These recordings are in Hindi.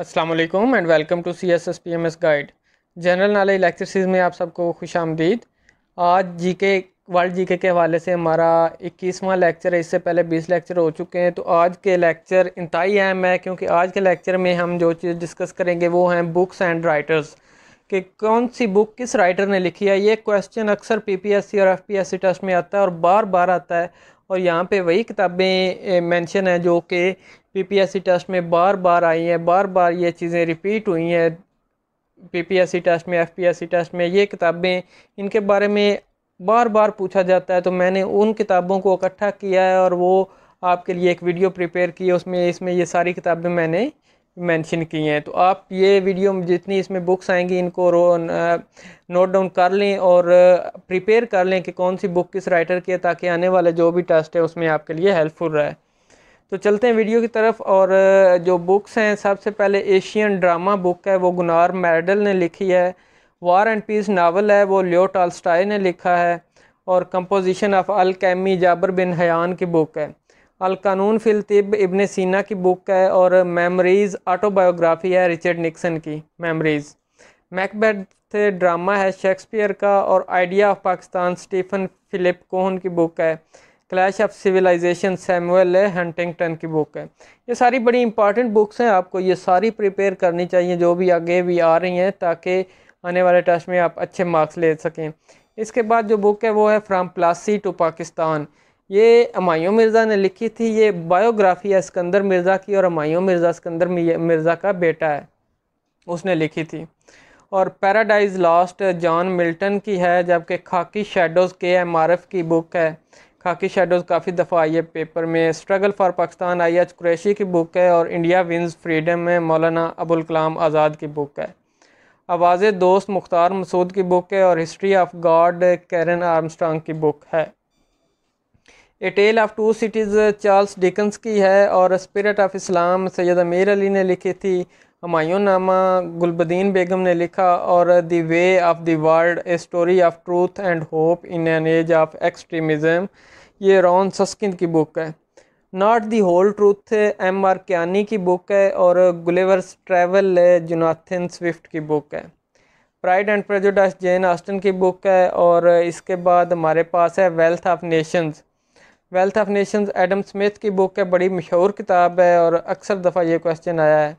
वालेकुम and welcome to C S S P M S guide general knowledge lecture में आप सबको खुश आमदीद। आज जी के वर्ल्ड जी के हवाले से हमारा इक्कीसवां लेक्चर है, इससे पहले बीस लेक्चर हो चुके हैं तो आज के लेक्चर इंतई अहम है, क्योंकि आज के लेक्चर में हम जो चीज़ डिस्कस करेंगे वो हैं बुक्स एंड राइटर्स कि कौन सी बुक किस राइटर ने लिखी है, ये क्वेश्चन अक्सर पी पी एस सी और F P S C test में आता है और बार बार आता है। और यहाँ पे वही किताबें मेंशन हैं जो कि पीपीएससी टेस्ट में बार बार आई हैं, बार बार ये चीज़ें रिपीट हुई हैं। पीपीएससी टेस्ट में एफपीएससी टेस्ट में ये किताबें, इनके बारे में बार बार पूछा जाता है। तो मैंने उन किताबों को इकट्ठा किया है और वो आपके लिए एक वीडियो प्रिपेयर की है। उसमें, इसमें ये सारी किताबें मैंने मेंशन की हैं। तो आप ये वीडियो जितनी इसमें बुक्स आएँगी, इनको नोट डाउन कर लें और, प्रिपेयर कर लें कि कौन सी बुक किस राइटर की है, ताकि आने वाला जो भी टेस्ट है, उसमें आपके लिए हेल्पफुल रहे। तो चलते हैं वीडियो की तरफ़ और, जो बुक्स हैं, सबसे पहले एशियन ड्रामा बुक है, वो गुनार मैडल ने लिखी है। वार एंड पीस नावल है, वो लियो टालस्टाई ने लिखा है। और composition of alchemy Jabir bin Hayyan की बुक है। अल कानून फिल तिब इब्न सीना की बुक है और मेमोरीज़, ऑटोबायोग्राफी है रिचर्ड निक्सन की मेमोरीज़। मैकबेथ ड्रामा है शेक्सपियर का और idea of Pakistan Stephen Philip Cohen की बुक है। Clash of civilisation Samuel Huntington की बुक है। ये सारी बड़ी इंपॉर्टेंट बुक्स हैं, आपको ये सारी प्रिपेयर करनी चाहिए जो भी आगे भी आ रही हैं ताकि आने वाले टेस्ट में आप अच्छे मार्क्स ले सकें। इसके बाद जो बुक है वो है फ्राम प्लासी टू पाकिस्तान। ये अमायूं मिर्ज़ा ने लिखी थी, ये बायोग्राफी है सिकंदर मिर्ज़ा की और अमायूं मिर्ज़ा, सिकंदर मिर्ज़ा का बेटा है, उसने लिखी थी। और पैराडाइज लास्ट जॉन मिल्टन की है, जबकि खाकी शेडोज़, के एम आर एफ़ की बुक है। खाकी शेडोज़ काफ़ी दफ़ा आई है पेपर में। Struggle for Pakistan I H Qureshi की बुक है और इंडिया विंस फ्रीडम में मौलाना अबुल कलाम आज़ाद की बुक है। आवाज़ दोस्त मुख्तार मसूद की बुक है और history of God, Karen Armstrong की बुक है। A tale of two cities Charles Dickens की है और स्पिरिट ऑफ़ इस्लाम सैयद अमीर अली ने लिखी थी हमायूं नामा गुलबदीन बेगम ने लिखा और the way of the world a story of truth and hope in an age of extremism ये रॉन सस्किन की बुक है। Not the whole truth M R Kayani की बुक है और गुलेवर्स ट्रैवल जुनाथिन स्विफ्ट की बुक है। Pride and prejudice Jane Austen की बुक है और इसके बाद हमारे पास है wealth of nations wealth of nations Adam Smith की बुक है, बड़ी मशहूर किताब है और अक्सर दफ़ा ये क्वेश्चन आया है।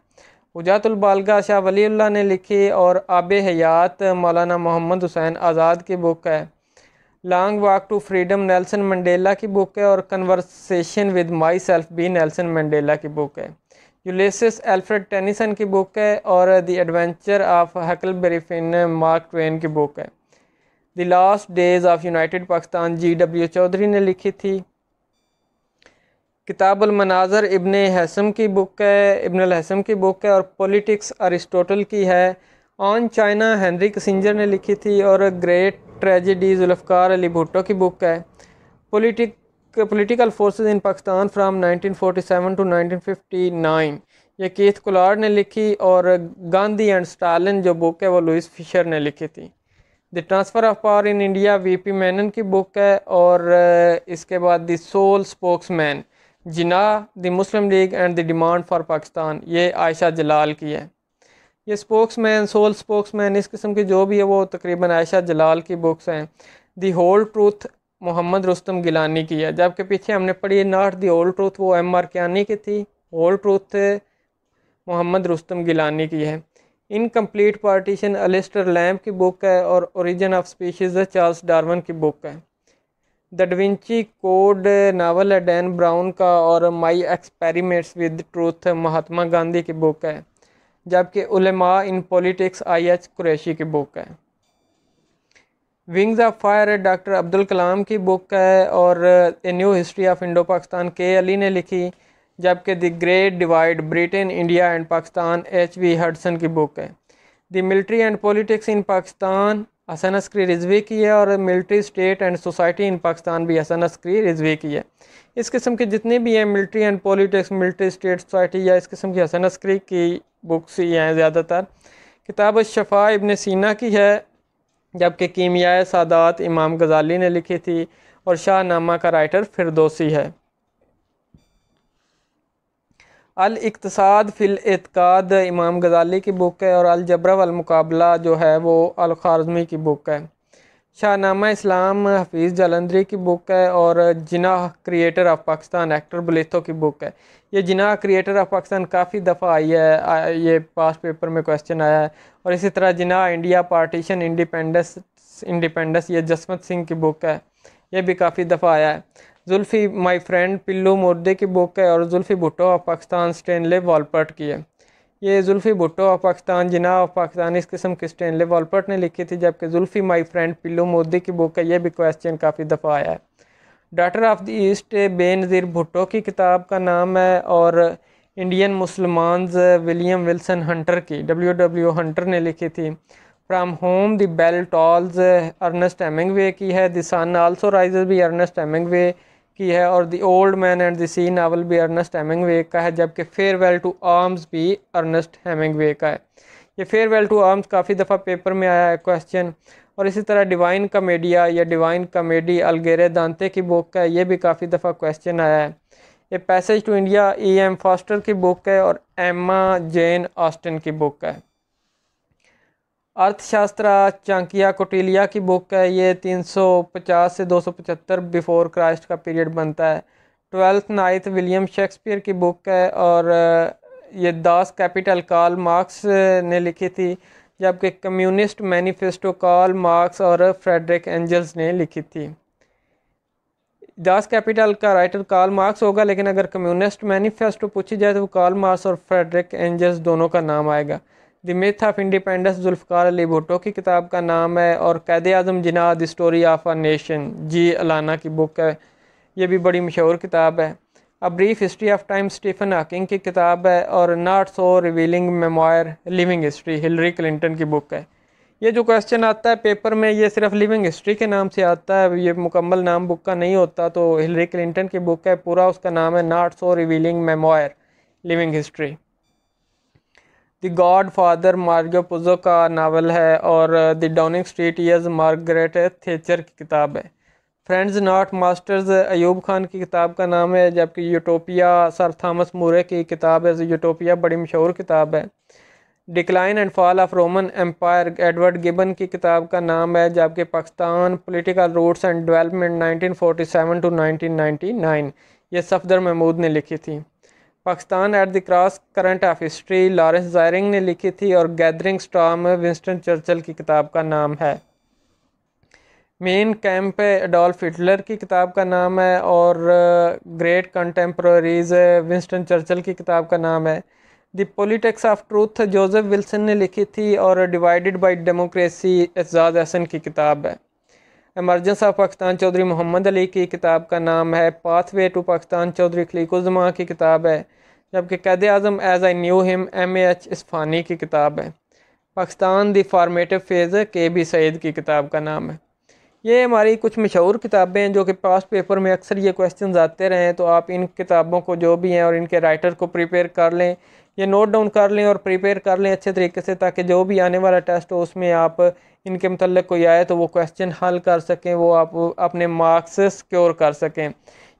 उजातुलबालगा शाह वली ने लिखी और आब हयात मौलाना मोहम्मद हुसैन आज़ाद की बुक है। Long walk to freedom Nelson Mandela की बुक है और कन्वर्सेशन विद माई सेल्फ भी नेल्सन मंडेला की बुक है। यूलेसिस एल्फ्रेड टेनिसन की बुक है और the adventure of Huckleberry Finn Mark Twain की बुक है। The last days of united Pakistan G W Choudhury ने लिखी थी। किताबुलमनाजर इब्न हसम की बुक है इब्न हसम की बुक है और पॉलिटिक्स अरिस्टोटल की है। ऑन चाइना, हेनरी कसिंजर ने लिखी थी और ग्रेट ट्रेजिडी जुल्फ़ार अली भुट्टो की बुक है। Politic, political forces in Pakistan from 1947 to 1959 ये कीथ कुलार ने लिखी और गांधी एंड स्टालिन जो बुक है वो लुइस फिशर ने लिखी थी। The transfer of power in India VP Menon की बुक है और इसके बाद the sole spokesman. Jinnah the Muslim League and the demand for Pakistan, ये आयशा जलाल की है। ये स्पोक्समैन सोल स्पोक्समैन इस किस्म की जो भी है, वो तकरीबन आयशा जलाल की बुक्स हैं। The whole truth Mohammad Rustam Gilani की है। जबकि पीछे हमने पढ़ी नॉट दी होल ट्रूथ वो एम आर क्यानी की थी। होल ट्रूथ मोहम्मद रुस्तम गिलानी की है। इनकम्प्लीट पार्टीशन अलिस्टर लैम्प की बुक है और origin of species Charles Darwin की बुक है। The Da Vinci code novel है डैन ब्राउन का और my experiments with truth Mahatma Gandhi की बुक है, जबकि उलमा in politics I H Qureshi की बुक है। Wings of fire, doctor Abdul Kalam की बुक है और a new history of Indo Pakistan K Ali ने लिखी, जबकि the great divide Britain, India and Pakistan H V Hodson की बुक है। The military and politics in Pakistan Hasan Askari Rizvi की है और military state and society in Pakistan भी हसन अस्करी रिजवी की है। इस किस्म के जितने भी हैं military and politics military state society या इस किस्म की हसन अस्करी की बुक्स ही हैं ज़्यादातर। किताब शफा इबन सीना की है, जबकि कीमिया सादात इमाम गज़ाली ने लिखी थी और शाहनामा का राइटर फिरदोसी है। अल इकतसाद फिल एतकाद इमाम गज़ाली की बुक है, और अल जबरा वल मुकाबला जो है वो अल खारजमी की बुक है। शाहनामा इस्लाम, हफीज़ जलंधरी की बुक है, और Jinnah creator of Pakistan, Hector Bolitho की बुक है। ये जिना क्रिएटर ऑफ़ पाकिस्तान काफ़ी दफ़ा आई है ये पास पेपर में क्वेश्चन आया है। और इसी तरह Jinnah India partition independence independence, ये जसमत सिंह की बुक है, ये भी काफ़ी दफ़ा आया है। जुल्फ़ी माई फ्रेंड पिल्लू, मुर्दे की बुक है और Zulfi Bhutto of Pakistan, Stanley Wolpert की है। ये जुल्फ़ी भुट्टो ऑफ़ पाकिस्तान, जिना ऑफ़ पाकिस्तान, इस किस्म की स्टेनले वॉलपर्ट ने लिखी थी, जबकि जुल्फ़ी माई फ्रेंड पिल्लू मोदी की बुक है, ये भी क्वेश्चन काफ़ी दफ़ा आया है। Daughter of the east Benazir Bhutto की किताब का नाम है और इंडियन मुसलमान विलियम विल्सन हंटर की डब्ल्यू डब्ल्यू हंटर ने लिखी थी। From home the bell tolls Ernst वे की है। द सन आल्सो राइजेज भी अर्नस्ट वे की है और the old man and the sea novel भी अर्नस्ट वे का है, जबकि फेयरवेल टू आर्म्स भी अर्नस्ट वे का है। ये फेयरवेल टू आर्म्स काफ़ी दफ़ा पेपर में आया है क्वेश्चन और इसी तरह डिवाइन कमेडिया या डिवाइन कमेडी अलगेरे दांते की बुक है, ये भी काफ़ी दफ़ा क्वेश्चन आया है। ये passage to India E M Forster की बुक है और एम्मा जेन ऑस्टिन की बुक है। अर्थशास्त्र चांकिया कोटिलिया की बुक है। ये 350 से 275 बिफोर क्राइस्ट का पीरियड बनता है। ट्वेल्थ नाइन्थ विलियम शेक्सपियर की बुक है और ये दास कैपिटल कार्ल मार्क्स ने लिखी थी, जबकि कम्युनिस्ट मैनिफेस्टो कार्ल मार्क्स और फ्रेडरिक एंजल्स ने लिखी थी। दास कैपिटल का राइटर कार्ल मार्क्स होगा, लेकिन अगर कम्युनिस्ट मैनिफेस्टो पूछी जाए तो वो कार्ल मार्क्स और फ्रेडरिक एंजल्स दोनों का नाम आएगा। The myth of independence Zulfikar Ali Bhutto की किताब का नाम है और Quaid Azam Jinnah the story of a nation. G, Allana की बुक है। ये भी बड़ी मशहूर किताब है। A brief history of time Stephen Hawking की किताब है और not so revealing memoir, living history, Hillary Clinton की बुक है। ये जो क्वेश्चन आता है पेपर में, ये सिर्फ़ लिविंग हिस्ट्री के नाम से आता है। ये मुकम्मल नाम बुक का नहीं होता तो हिलरी क्लिंटन की बुक है। पूरा उसका नाम है not so revealing memoir, living history. The godfather Mario Puzo का नावल है और the Downing Street years Margaret Thatcher की किताब है। Friends not masters Ayub Khan की किताब का नाम है, जबकि यूटोपिया सर थामस मूरे की किताब है। यूटोपिया बड़ी मशहूर किताब है। Decline and fall of Roman empire Edward Gibbon की किताब का नाम है, जबकि Pakistan political roots and development 1947 to 1999 ये सफदर महमूद ने लिखी थी। Pakistan at the crosscurrent of history Lawrence Ziring ने लिखी थी और गैदरिंग स्टॉम विंस्टन चर्चल की किताब का नाम है। मेन कैंप एडोल्फ हिटलर की किताब का नाम है और ग्रेट कंटेम्प्रेरीज विंस्टन चर्चल की किताब का नाम है। The politics of truth, Joseph Wilson ने लिखी थी और, divided by democracy, Ejaz Hasan की किताब है। एमरजेंस ऑफ़ पाकिस्तान, चौधरी मोहम्मद अली की किताब का नाम है। पाथवे टू पाकिस्तान, चौधरी खलीकुजमा की किताब है। जबकि Quaid Azam as I knew him M H Ispahani की किताब है। Pakistan the formative phase K B Sayeed की किताब का नाम है। ये हमारी कुछ मशहूर किताबें हैं, जो कि पास पेपर में अक्सर ये क्वेश्चन आते रहे हैं तो आप इन किताबों को जो भी हैं और इनके राइटर को प्रिपेयर कर लें, ये नोट डाउन कर लें और प्रिपेयर कर लें अच्छे तरीके से, ताकि जो भी आने वाला टेस्ट हो, उसमें आप इनके मतलब कोई आए तो वो क्वेश्चन हल कर सकें, वो आप अपने मार्क्स सिक्योर कर सकें।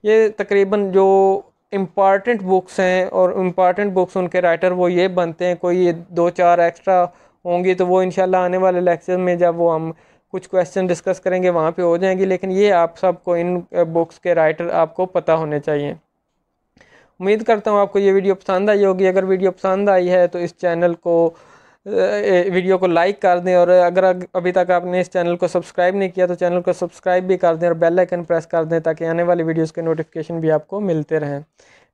ये तकरीबन जो इंपॉर्टेंट बुक्स हैं और इंपॉर्टेंट बुक्स उनके राइटर वो ये बनते हैं, कोई ये दो चार एक्स्ट्रा होंगी तो वो इंशाल्लाह आने वाले लेक्चर में जब वो हम कुछ क्वेश्चन डिस्कस करेंगे, वहाँ पे हो जाएँगी। लेकिन ये आप सबको इन बुक्स के राइटर आपको पता होने चाहिए। उम्मीद करता हूँ आपको ये वीडियो पसंद आई होगी। अगर वीडियो पसंद आई है तो इस चैनल को वीडियो को लाइक कर दें और अगर अभी तक आपने इस चैनल को सब्सक्राइब नहीं किया तो चैनल को सब्सक्राइब भी कर दें और बेल आइकन प्रेस कर दें ताकि आने वाली वीडियोस के नोटिफिकेशन भी आपको मिलते रहें।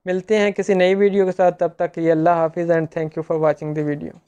मिलते हैं किसी नई वीडियो के साथ, तब तक ये अल्लाह हाफिज़ and thank you for watching the video.